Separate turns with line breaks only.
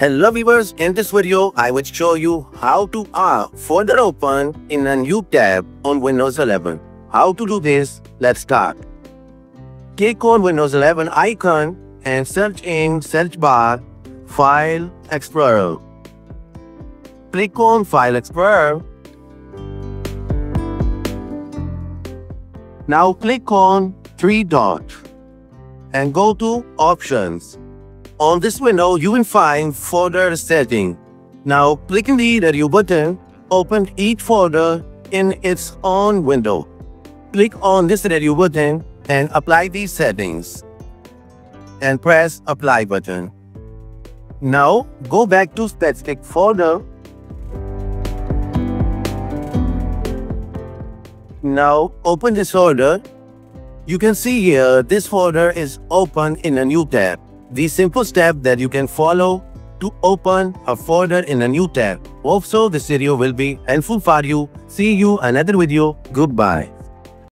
Hello viewers, in this video I will show you how to uh, folder open in a new tab on Windows 11. How to do this? Let's start. Click on Windows 11 icon and search in search bar File Explorer. Click on File Explorer. Now click on three dots and go to Options. On this window, you will find folder setting. Now, clicking the review button, open each folder in its own window. Click on this review button and apply these settings. And press apply button. Now, go back to specific folder. Now, open this folder. You can see here, this folder is open in a new tab the simple step that you can follow to open a folder in a new tab. Hope so this video will be helpful for you. See you another video. Goodbye.